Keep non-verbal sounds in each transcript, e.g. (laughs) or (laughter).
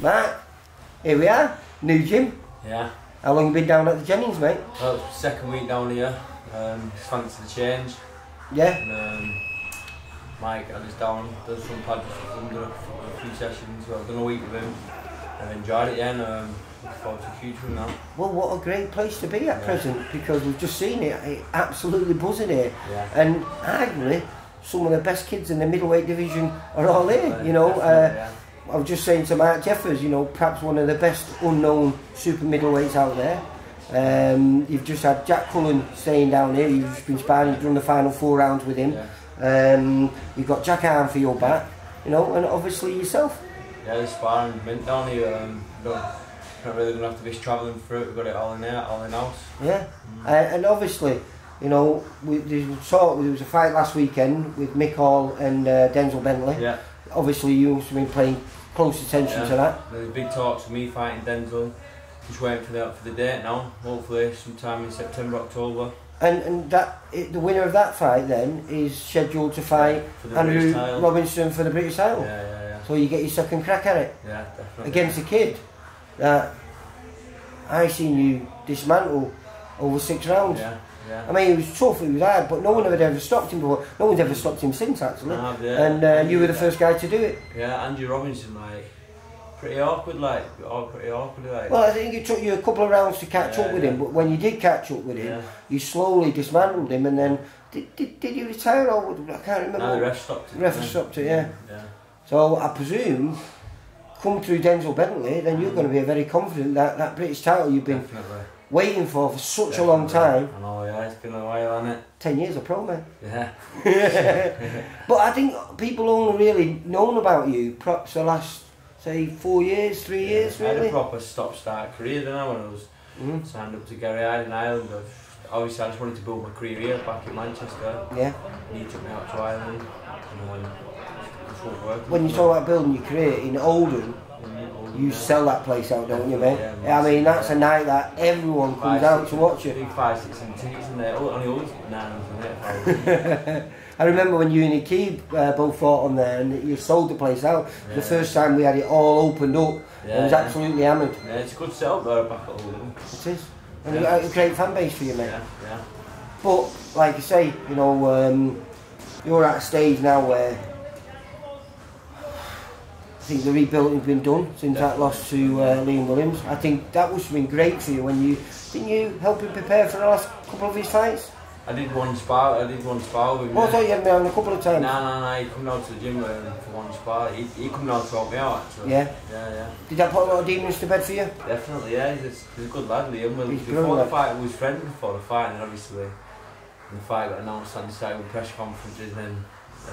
Mark, here we are, new gym. Yeah. How long you been down at the Jennings, mate? Well, second week down here. Um, fancy the change. Yeah. And, um, Mike had us down, done some pad under a few sessions. Well, done a week with him. I've enjoyed it, yeah. And, um, looking forward to the future now. Well, what a great place to be at Yeah. present because we've just seen it. it absolutely buzzing here. Yeah. And arguably, some of the best kids in the middleweight division are all there. You know, uh. I was just saying to Mark Jeffers, you know, perhaps one of the best unknown super middleweights out there. Um, you've just had Jack Cullen staying down here. You've just been sparring. You've done the final four rounds with him. Yeah. Um, you've got Jack Arnfield your back. You know, and obviously yourself. Yeah, the sparring mint down here. Um, not really gonna have to be travelling through it. We've got it all in there, all in house. Yeah, uh, and obviously, you know, we, there was there was a fight last weekend with Mick Hall and uh, Denzel Bentley. Yeah. Obviously, you must have been paying close attention yeah. to that. There's big talks of me fighting Denzel. Just waiting for the for the date now. Hopefully, sometime in September, October. And and that it, the winner of that fight then is scheduled to fight the Andrew Robinson for the British title. Yeah, yeah, yeah. So you get your second crack at it Yeah, definitely. against a kid that I seen you dismantle over six rounds. Yeah, yeah. I mean, it was tough, it was hard, but no one had ever stopped him before. No one's ever stopped him since, actually. Nah, yeah. And uh, you were the first guy to do it. Yeah, Andrew Robinson, like, pretty awkward, like, all pretty awkward, like. Well, I think it took you a couple of rounds to catch Yeah, up with yeah. him, but when you did catch up with him, you slowly dismantled him, and then did, did, did you retire or I can't remember. no, the ref stopped it. The ref stopped it, yeah. Yeah. So I presume, come through Denzel Bentley, then you're going to be very confident that that British title you've been Definitely. Waiting for for such a long time. I know, yeah, it's been a while, hasn't it? Ten years of pro man. Yeah. (laughs) But I think people only really known about you perhaps the last say four years, three years, really. I had a proper stop start career then I when I was Mhm. signed up to Gary Hyde in Ireland. I've, obviously, I just wanted to build my career here back in Manchester. Yeah. And he took me out to Ireland. And um. When you talk about building your career in Oldham, you sell that place out, don't you, mate? Yeah, I mean, that's a night that everyone comes out to watch it. Five, six, and tickets in there. Only always nine in it. (laughs) I remember when you and Akib uh, both fought on there and you sold the place out. The first time we had it all opened up, it Yeah, was yeah. absolutely hammered. Yeah, it's a good setup there back at Oldham. It is. And Yeah. a great fan base for you, mate. Yeah, yeah. But, like I say, you know, um, you're at a stage now where I think the rebuilding's been done since that loss to uh, Liam Williams. I think that have been great for you when you didn't you help him prepare for the last couple of his fights? I did one spar. I did one spar with him. Well, I thought you had me on a couple of times. no, no. no. He come down to the gym with him for one spar. He, he come down to help me out actually. Yeah. Yeah, yeah. Did that put a lot of demons to bed for you? Definitely, yeah. He's a, he's a good lad, Liam. Well, He's before the fight, we was friends before the fight, and obviously, when the fight got announced on the side with press conferences, and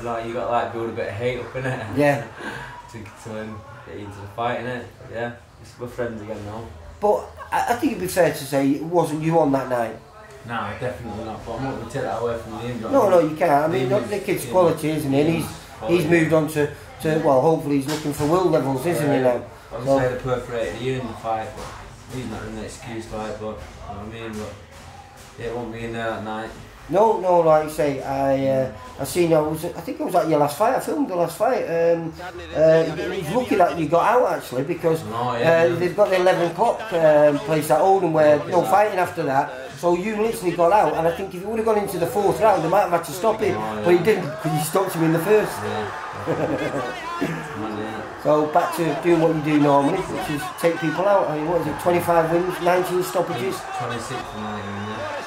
like you got to like build a bit of hate up in it. Yeah. (laughs) to to um, get into the fight, innit? But yeah, it's- we're friends again now. But I, I think it'd be fair to say it wasn't you on that night. No, definitely not. But I'm not going to take that away from Liam. No, no, you can't. I mean, Liam the is- kid's quality, is- isn't he? And he's quality. he's moved on to, to well, hopefully he's looking for world levels, isn't he now? I was So- say the perforated ear in the fight, but he's not an excuse like, but you know what I mean. But yeah, it won't be in there that night. No, no, like I say, I uh, I seen I was I think it was at your last fight. I filmed the last fight. Um, uh, he's lucky that you got out actually because yeah, uh, yeah. they've got the eleven o'clock um, place at Oldham where no fighting after that. So you literally got out, and I think if you would have gone into the fourth round, they might have had to stop him, yeah. but he didn't because you stopped him in the first. (laughs) Yeah. So back to doing what you do normally, which is take people out. I mean, what is it? 25 wins, 19 stoppages. 26 and 19, yeah.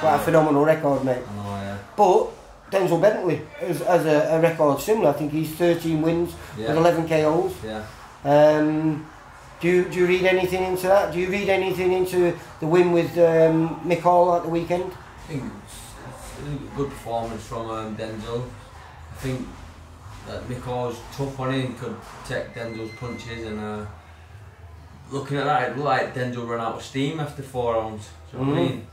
Quite a phenomenal record, mate. Know, yeah. But Denzel Bentley has, has a, a record similar. I think he's 13 wins Yeah. with 11 KOs. Yeah. Um, do you, do you read anything into that? Do you read anything into the win with um, Mick Hall at the weekend? I think it's, a good performance from um, Denzel. I think that Mick tough on him, could take Denzel's punches and uh, looking at that, it looked like Denzel ran out of steam after four rounds. Do you know what I Mhm. mean?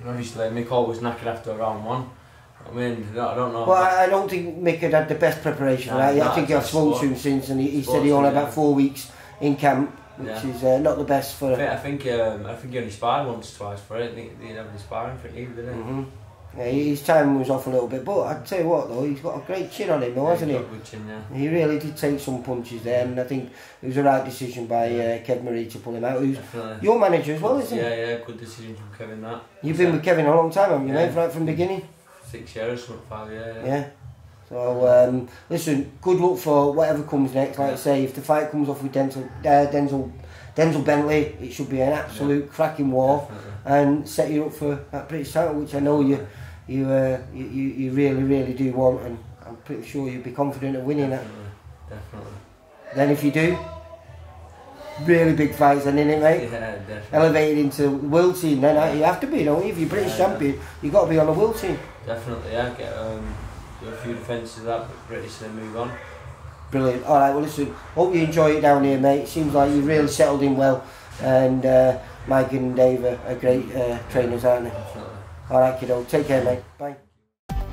And obviously Mick was knackered after round one. I mean, I don't- know. Well, I, don't think Mick had had the best preparation. No, right? I think I've spoken to him since, and he, he said he only had about four weeks in camp, which Yeah. is uh, not the best for. I think I think, um, I think he only sparred once, twice for it. He didn't have any sparring for it either, did he? hmm Yeah, his timing was off a little bit, but I tell you what though, he's got a great chin on him, though, hasn't he? Good chin, yeah. He really did take some punches there, and I think it was the right decision by uh, Kev Maree to pull him out. Who's Definitely. your manager as well, isn't he? Yeah, yeah, good decision from Kevin. That You've been with Kevin a long time, haven't you, Yeah. mate? Right from the beginning. six years, something, five years. Yeah. So um, listen, good luck for whatever comes next. Like I say, if the fight comes off with Denzel, uh, Denzel, Denzel Bentley, it should be an absolute cracking war Definitely. and set you up for that British title, which I know you, you, uh, you, you really, really do want, and I'm pretty sure you'd be confident of winning. Definitely. Definitely. Then if you do, really big fights, then it, mate. Yeah, definitely. Elevated into the world team, then uh, you have to be, don't you? If you're British Yeah. champion, you've got to be on the world team. Definitely, yeah. Get um, a few defences of that, but British then move on. Brilliant. All right. Well, listen. Hope you enjoy it down here, mate. Seems like you've really settled in well, and uh, Mike and Dave are, are great uh, trainers, aren't they? Definitely. All right, kiddo. Take care, mate. Bye.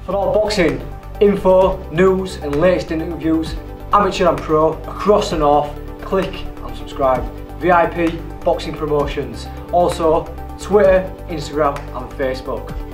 For all boxing info, news, and latest interviews, amateur and pro across and off, click and subscribe. VIP Boxing Promotions. Also, Twitter, Instagram, and Facebook.